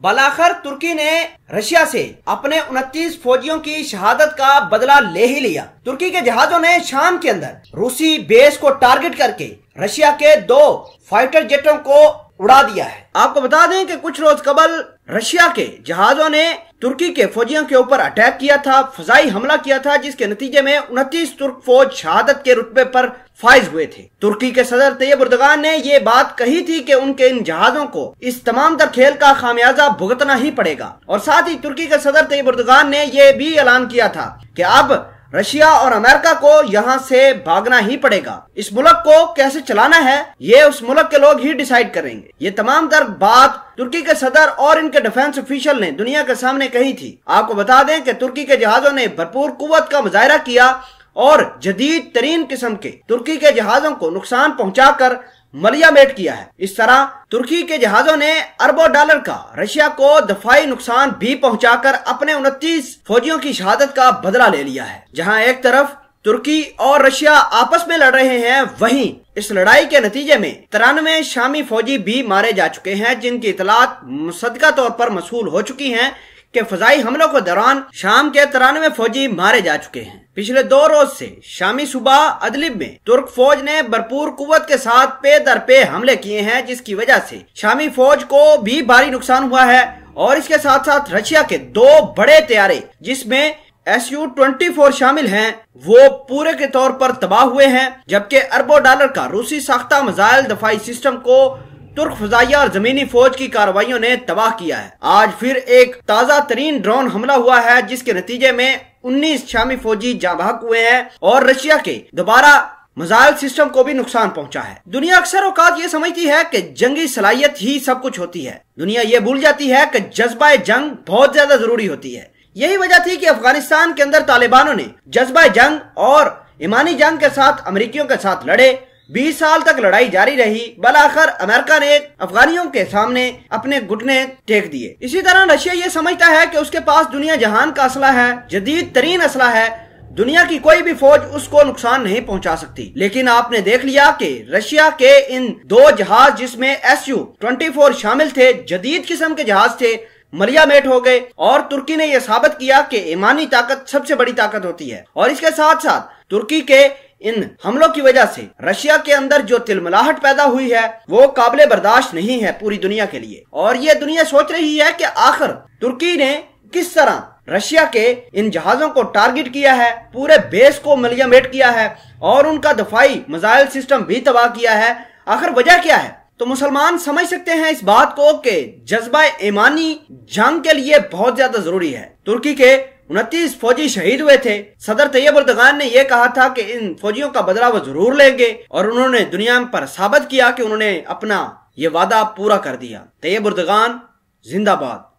بلاخر ترکی نے رشیا سے اپنے انتیس فوجیوں کی شہادت کا بدلہ لے ہی لیا۔ ترکی کے جہازوں نے شام کے اندر روسی بیس کو ٹارگٹ کر کے رشیا کے دو فائٹر جیٹوں کو اڑا دیا ہے۔ آپ کو بتا دیں کہ کچھ روز قبل رشیا کے جہازوں نے ترکی کے فوجیوں کے اوپر اٹیک کیا تھا، فضائی حملہ کیا تھا، جس کے نتیجے میں انتیس ترک فوج شہادت کے رتبے پر فائز ہوئے تھے۔ ترکی کے صدر طیب اردگان نے یہ بات کہی تھی کہ ان کے ان جہازوں کو اس تمام تر کھیل کا خامیازہ بھگتنا ہی پڑے گا۔ اور ساتھ ہی ترکی کے صدر طیب اردگان نے یہ بھی اعلان کیا تھا کہ اب رشیا اور امریکہ کو یہاں سے بھاگنا ہی پڑے گا۔ اس ملک کو کیسے چلانا ہے، یہ اس ملک کے لوگ ہی ڈیسائیڈ کریں گے۔ یہ تمام در بات ترکی کے صدر اور ان کے ڈیفنس افیشل نے دنیا کے سامنے کہی تھی۔ آپ کو بتا دیں کہ ترکی کے جہازوں نے بھرپور قوت کا مظاہرہ کیا اور جدید ترین قسم کے ترکی کے جہازوں کو نقصان پہنچا کر ملیا میٹ کیا ہے۔ اس طرح ترکی کے جہازوں نے اربوں ڈالر کا رشیا کو دفاعی نقصان بھی پہنچا کر اپنے انتیس فوجیوں کی شہادت کا بدلہ لے لیا ہے۔ جہاں ایک طرف ترکی اور رشیا آپس میں لڑ رہے ہیں، وہیں اس لڑائی کے نتیجے میں ترانوے شامی فوجی بھی مارے جا چکے ہیں، جن کی اطلاعات مصدقہ طور پر مسئول ہو چکی ہیں۔ کہ فضائی حملوں کو دوران شام کے ترانوے فوجی مارے جا چکے ہیں۔ پچھلے دو روز سے شامی صوبہ ادلب میں ترک فوج نے بھرپور قوت کے ساتھ پے در پے حملے کیے ہیں، جس کی وجہ سے شامی فوج کو بھی بھاری نقصان ہوا ہے اور اس کے ساتھ ساتھ رشیا کے دو بڑے تیارے، جس میں ایس یو ٹوینٹی فور شامل ہیں، وہ پورے کے طور پر تباہ ہوئے ہیں، جبکہ اربوں ڈالر کا روسی ساختہ مزائل دفاعی سسٹم کو ترک فضائیہ اور زمینی فوج کی کاروائیوں نے تباہ کیا ہے۔ آج پھر ایک تازہ ترین ڈرون حملہ ہوا ہے، جس کے نتیجے میں انیس شامی فوجی جاں بحق ہوئے ہیں اور رشیا کے دوبارہ مزائل سسٹم کو بھی نقصان پہنچا ہے۔ دنیا اکثر اوقات یہ سمجھتی ہے کہ جنگی صلاحیت ہی سب کچھ ہوتی ہے۔ دنیا یہ بھول جاتی ہے کہ جذبہ جنگ بہت زیادہ ضروری ہوتی ہے۔ یہی وجہ تھی کہ افغانستان کے اندر طالبانوں نے جذبہ جنگ اور ایمانی جنگ کے ساتھ امریکیوں کے ساتھ لڑے۔ بیس سال تک لڑائی جاری رہی بلاخر امریکہ نے افغانیوں کے سامنے اپنے گھٹنے ٹیک دیے۔ اسی طرح رشیا یہ سمجھتا ہے کہ اس کے پاس دنیا جہان کا اسلحہ ہے، جدید ترین اسلحہ ہے۔ دنیا کی کوئی بھی فوج اس کو نقصان نہیں پہنچا سکتی۔ لیکن آپ نے دیکھ لیا کہ رشیا کے ان دو جہاز جس میں ایس یو ٹوینٹی فور شامل تھے، جدید قسم کے جہاز تھے مریا میٹ ہو گئے۔ اور ترکی نے یہ ثابت کیا کہ ایمانی طاقت سب سے بڑی طاقت ہوتی ہے۔ اور اس کے ساتھ ساتھ ترکی کے ان حملوں کی وجہ سے رشیا کے اندر جو تلملاہٹ پیدا ہوئی ہے، وہ قابل برداشت نہیں ہے پوری دنیا کے لیے۔ اور یہ دنیا سوچ رہی ہے کہ آخر ترکی نے کس طرح رشیا کے ان جہازوں کو ٹارگٹ کیا ہے، پورے بیس کو ملیا میٹ کیا ہے، اور ان کا دفاعی مزائل سسٹم بھی تباہ کیا ہے۔ آخر وجہ کیا ہے؟ تو مسلمان سمجھ سکتے ہیں اس بات کو کہ جذبہ ایمانی جنگ کے لیے بہت زیادہ ضروری ہے۔ ترکی کے انتیس فوجی شہید ہوئے تھے۔ صدر طیب اردگان نے یہ کہا تھا کہ ان فوجیوں کا بدلہ وہ ضرور لیں گے اور انہوں نے دنیا پر ثابت کیا کہ انہوں نے اپنا یہ وعدہ پورا کر دیا۔ طیب اردگان، زندہ باد۔